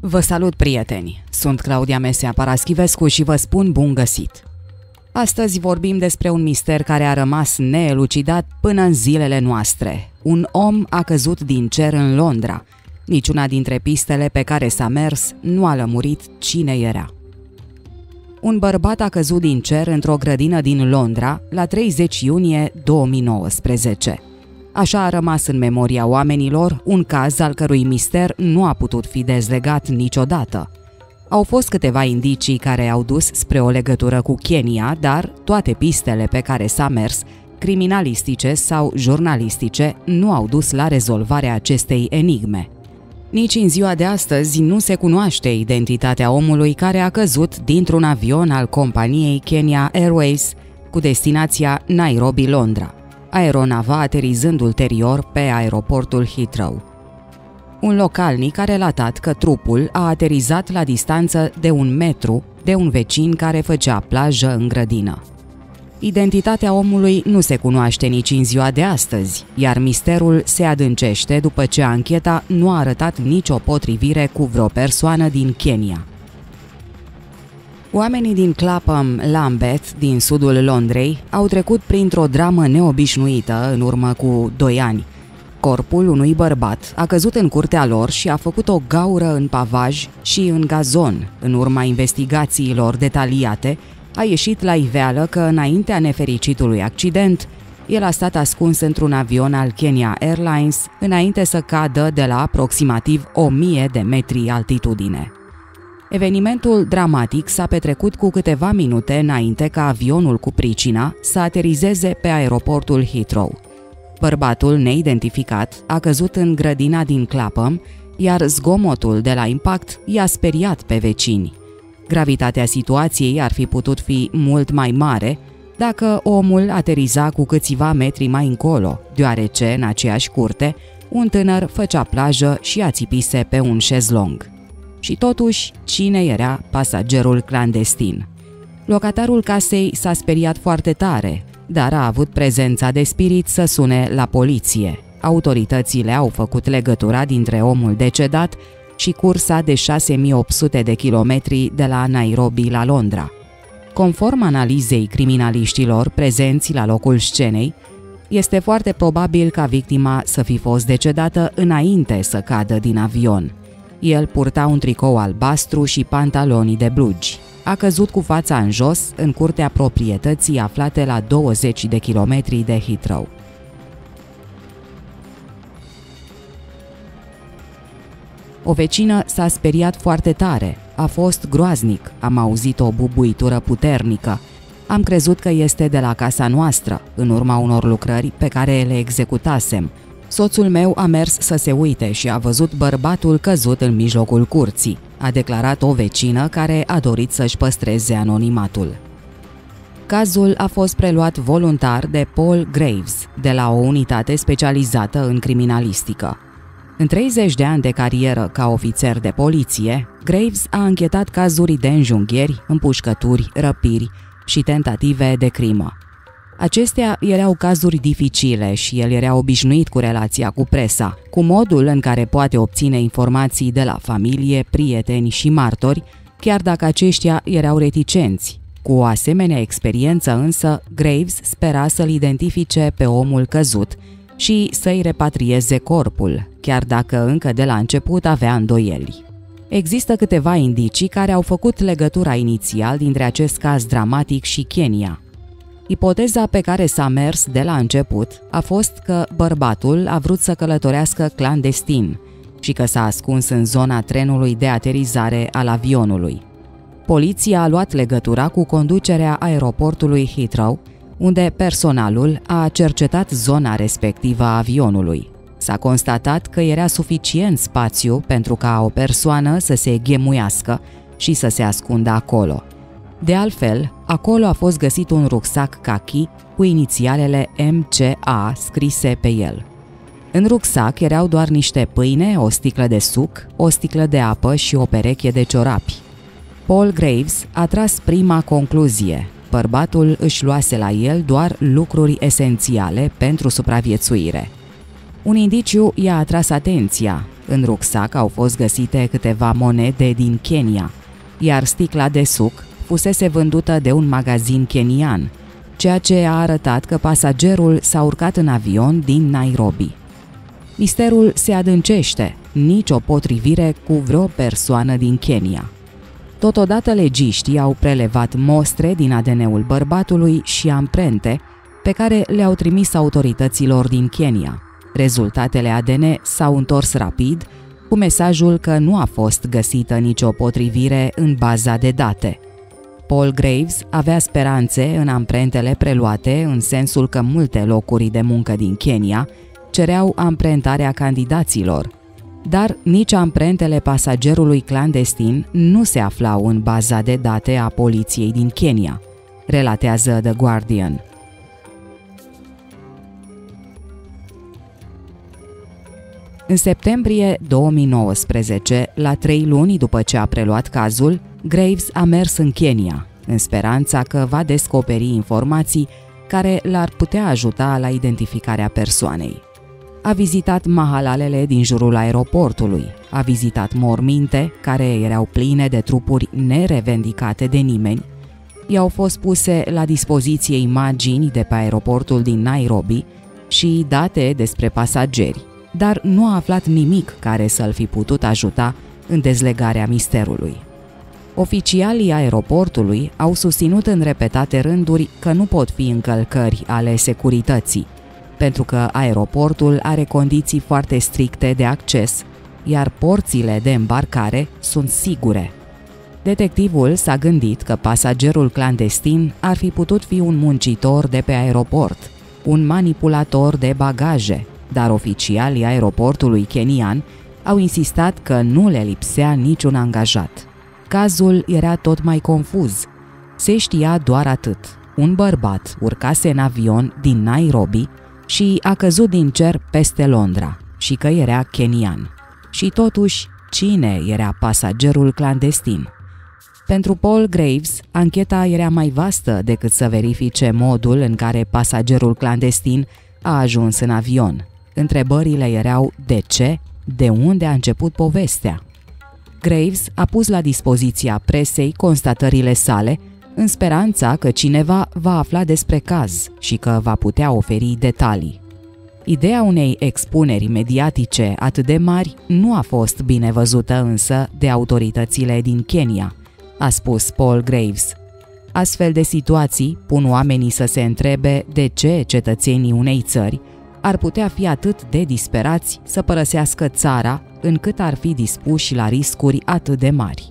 Vă salut, prieteni! Sunt Claudia Mesea Paraschivescu și vă spun bun găsit! Astăzi vorbim despre un mister care a rămas neelucidat până în zilele noastre. Un om a căzut din cer în Londra. Niciuna dintre pistele pe care s-a mers nu a lămurit cine era. Un bărbat a căzut din cer într-o grădină din Londra la 30 iunie 2019. Așa a rămas în memoria oamenilor un caz al cărui mister nu a putut fi dezlegat niciodată. Au fost câteva indicii care au dus spre o legătură cu Kenya, dar toate pistele pe care s-a mers, criminalistice sau jurnalistice, nu au dus la rezolvarea acestei enigme. Nici în ziua de astăzi nu se cunoaște identitatea omului care a căzut dintr-un avion al companiei Kenya Airways cu destinația Nairobi-Londra aeronava aterizând ulterior pe aeroportul Heathrow. Un localnic a relatat că trupul a aterizat la distanță de un metru de un vecin care făcea plajă în grădină. Identitatea omului nu se cunoaște nici în ziua de astăzi, iar misterul se adâncește după ce ancheta nu a arătat nicio potrivire cu vreo persoană din Kenya. Oamenii din Clapham Lambeth, din sudul Londrei, au trecut printr-o dramă neobișnuită în urmă cu doi ani. Corpul unui bărbat a căzut în curtea lor și a făcut o gaură în pavaj și în gazon. În urma investigațiilor detaliate, a ieșit la iveală că înaintea nefericitului accident, el a stat ascuns într-un avion al Kenya Airlines înainte să cadă de la aproximativ 1000 de metri altitudine. Evenimentul dramatic s-a petrecut cu câteva minute înainte ca avionul cu pricina să aterizeze pe aeroportul Heathrow. Bărbatul neidentificat a căzut în grădina din Clapham, iar zgomotul de la impact i-a speriat pe vecini. Gravitatea situației ar fi putut fi mult mai mare dacă omul ateriza cu câțiva metri mai încolo, deoarece, în aceeași curte, un tânăr făcea plajă și ațipise pe un șezlong. Și totuși, cine era pasagerul clandestin? Locatarul casei s-a speriat foarte tare, dar a avut prezența de spirit să sune la poliție. Autoritățile au făcut legătura dintre omul decedat și cursa de 6800 de kilometri de la Nairobi la Londra. Conform analizei criminaliștilor prezenți la locul scenei, este foarte probabil ca victima să fi fost decedată înainte să cadă din avion. El purta un tricou albastru și pantaloni de blugi. A căzut cu fața în jos în curtea proprietății aflate la 20 de kilometri de Heathrow. O vecină s-a speriat foarte tare. A fost groaznic. Am auzit o bubuitură puternică. Am crezut că este de la casa noastră, în urma unor lucrări pe care le executasem, Soțul meu a mers să se uite și a văzut bărbatul căzut în mijlocul curții, a declarat o vecină care a dorit să-și păstreze anonimatul. Cazul a fost preluat voluntar de Paul Graves, de la o unitate specializată în criminalistică. În 30 de ani de carieră ca ofițer de poliție, Graves a închetat cazuri de înjunghieri, împușcături, răpiri și tentative de crimă. Acestea erau cazuri dificile și el era obișnuit cu relația cu presa, cu modul în care poate obține informații de la familie, prieteni și martori, chiar dacă aceștia erau reticenți. Cu o asemenea experiență însă, Graves spera să-l identifice pe omul căzut și să-i repatrieze corpul, chiar dacă încă de la început avea îndoieli. Există câteva indicii care au făcut legătura inițial dintre acest caz dramatic și Kenya – Ipoteza pe care s-a mers de la început a fost că bărbatul a vrut să călătorească clandestin și că s-a ascuns în zona trenului de aterizare al avionului. Poliția a luat legătura cu conducerea aeroportului Heathrow, unde personalul a cercetat zona respectivă a avionului. S-a constatat că era suficient spațiu pentru ca o persoană să se ghemuiască și să se ascundă acolo – de altfel, acolo a fost găsit un rucsac kaki cu inițialele MCA scrise pe el. În rucsac erau doar niște pâine, o sticlă de suc, o sticlă de apă și o pereche de ciorapi. Paul Graves a tras prima concluzie. Bărbatul își luase la el doar lucruri esențiale pentru supraviețuire. Un indiciu i-a atras atenția. În rucsac au fost găsite câteva monede din Kenya, iar sticla de suc fusese vândută de un magazin kenian, ceea ce a arătat că pasagerul s-a urcat în avion din Nairobi. Misterul se adâncește, nici o potrivire cu vreo persoană din Kenya. Totodată legiștii au prelevat mostre din ADN-ul bărbatului și amprente pe care le-au trimis autorităților din Kenya. Rezultatele ADN s-au întors rapid cu mesajul că nu a fost găsită nicio potrivire în baza de date. Paul Graves avea speranțe în amprentele preluate în sensul că multe locuri de muncă din Kenya cereau amprentarea candidaților, dar nici amprentele pasagerului clandestin nu se aflau în baza de date a poliției din Kenya, relatează The Guardian. În septembrie 2019, la trei luni după ce a preluat cazul, Graves a mers în Kenya, în speranța că va descoperi informații care l-ar putea ajuta la identificarea persoanei. A vizitat mahalalele din jurul aeroportului, a vizitat morminte care erau pline de trupuri nerevendicate de nimeni, i-au fost puse la dispoziție imagini de pe aeroportul din Nairobi și date despre pasageri, dar nu a aflat nimic care să-l fi putut ajuta în dezlegarea misterului. Oficialii aeroportului au susținut în repetate rânduri că nu pot fi încălcări ale securității, pentru că aeroportul are condiții foarte stricte de acces, iar porțile de îmbarcare sunt sigure. Detectivul s-a gândit că pasagerul clandestin ar fi putut fi un muncitor de pe aeroport, un manipulator de bagaje, dar oficialii aeroportului kenian au insistat că nu le lipsea niciun angajat. Cazul era tot mai confuz. Se știa doar atât. Un bărbat urcase în avion din Nairobi și a căzut din cer peste Londra și că era kenian. Și totuși, cine era pasagerul clandestin? Pentru Paul Graves, ancheta era mai vastă decât să verifice modul în care pasagerul clandestin a ajuns în avion. Întrebările erau de ce, de unde a început povestea. Graves a pus la dispoziția presei constatările sale în speranța că cineva va afla despre caz și că va putea oferi detalii. Ideea unei expuneri mediatice atât de mari nu a fost bine văzută însă de autoritățile din Kenya, a spus Paul Graves. Astfel de situații pun oamenii să se întrebe de ce cetățenii unei țări ar putea fi atât de disperați să părăsească țara încât ar fi dispuși la riscuri atât de mari.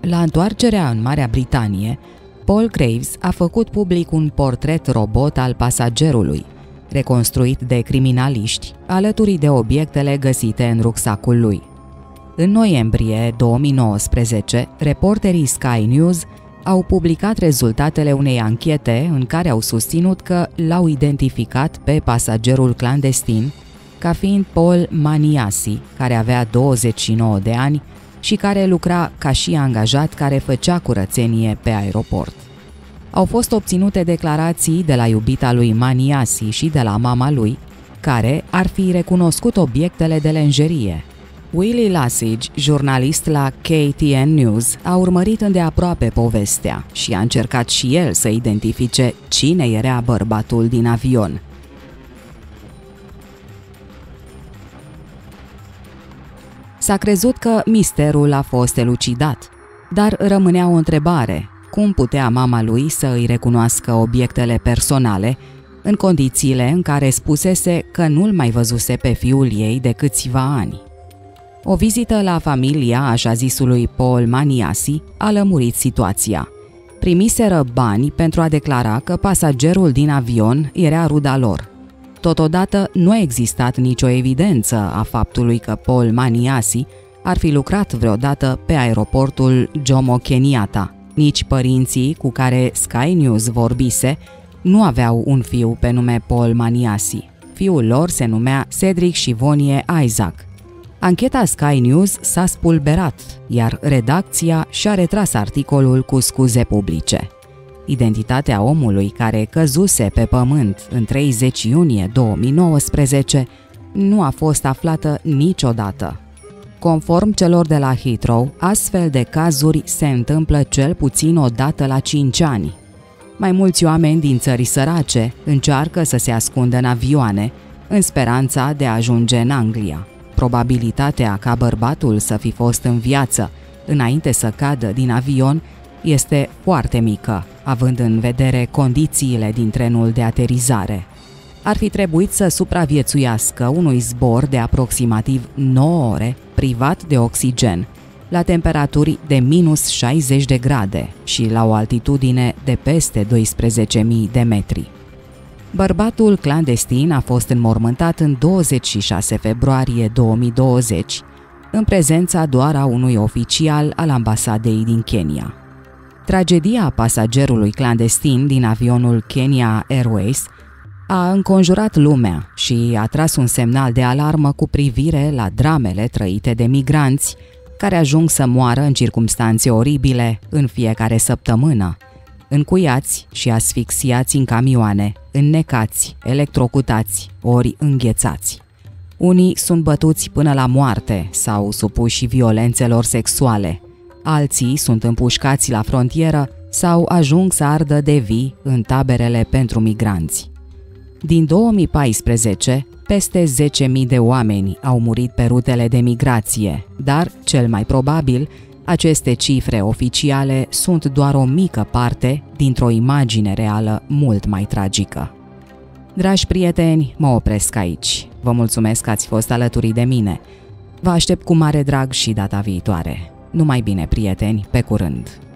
La întoarcerea în Marea Britanie, Paul Graves a făcut public un portret robot al pasagerului, reconstruit de criminaliști, alături de obiectele găsite în rucsacul lui. În noiembrie 2019, reporterii Sky News au publicat rezultatele unei anchete în care au susținut că l-au identificat pe pasagerul clandestin ca fiind Paul Maniasi, care avea 29 de ani și care lucra ca și angajat care făcea curățenie pe aeroport. Au fost obținute declarații de la iubita lui Maniasi și de la mama lui, care ar fi recunoscut obiectele de lenjerie. Willie Lasage, jurnalist la KTN News, a urmărit îndeaproape povestea și a încercat și el să identifice cine era bărbatul din avion – S-a crezut că misterul a fost elucidat, dar rămânea o întrebare. Cum putea mama lui să îi recunoască obiectele personale în condițiile în care spusese că nu-l mai văzuse pe fiul ei de câțiva ani? O vizită la familia așa zisului Paul Maniasi a lămurit situația. Primiseră bani pentru a declara că pasagerul din avion era ruda lor. Totodată, nu a existat nicio evidență a faptului că Paul Maniasi ar fi lucrat vreodată pe aeroportul Jomo Kenyatta. Nici părinții cu care Sky News vorbise nu aveau un fiu pe nume Paul Maniasi. Fiul lor se numea Cedric Shivonie Isaac. Ancheta Sky News s-a spulberat, iar redacția și-a retras articolul cu scuze publice. Identitatea omului care căzuse pe pământ în 30 iunie 2019 nu a fost aflată niciodată. Conform celor de la Heathrow, astfel de cazuri se întâmplă cel puțin o dată la 5 ani. Mai mulți oameni din țări sărace încearcă să se ascundă în avioane, în speranța de a ajunge în Anglia. Probabilitatea ca bărbatul să fi fost în viață înainte să cadă din avion este foarte mică, având în vedere condițiile din trenul de aterizare. Ar fi trebuit să supraviețuiască unui zbor de aproximativ 9 ore privat de oxigen, la temperaturi de minus 60 de grade și la o altitudine de peste 12.000 de metri. Bărbatul clandestin a fost înmormântat în 26 februarie 2020, în prezența doar a unui oficial al ambasadei din Kenya. Tragedia pasagerului clandestin din avionul Kenya Airways a înconjurat lumea și a tras un semnal de alarmă cu privire la dramele trăite de migranți care ajung să moară în circumstanțe oribile în fiecare săptămână, încuiați și asfixiați în camioane, înnecați, electrocutați ori înghețați. Unii sunt bătuți până la moarte sau supuși violențelor sexuale, alții sunt împușcați la frontieră sau ajung să ardă de vii în taberele pentru migranți. Din 2014, peste 10.000 de oameni au murit pe rutele de migrație, dar, cel mai probabil, aceste cifre oficiale sunt doar o mică parte dintr-o imagine reală mult mai tragică. Dragi prieteni, mă opresc aici. Vă mulțumesc că ați fost alături de mine. Vă aștept cu mare drag și data viitoare. Numai bine, prieteni, pe curând!